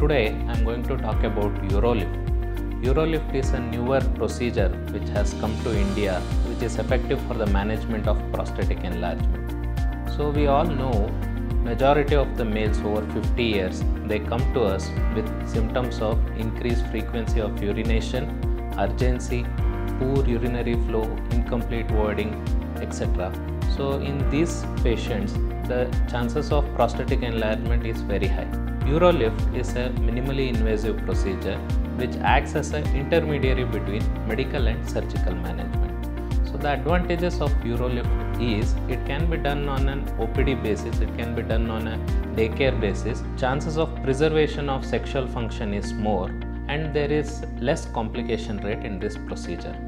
Today I am going to talk about Urolift. Urolift is a newer procedure which has come to India which is effective for the management of prostatic enlargement. So we all know majority of the males over 50 years they come to us with symptoms of increased frequency of urination, urgency, poor urinary flow, incomplete voiding, etc. So in these patients the chances of prostatic enlargement is very high. Urolift is a minimally invasive procedure which acts as an intermediary between medical and surgical management. So the advantages of Urolift is it can be done on an OPD basis, it can be done on a daycare basis. Chances of preservation of sexual function is more and there is less complication rate in this procedure.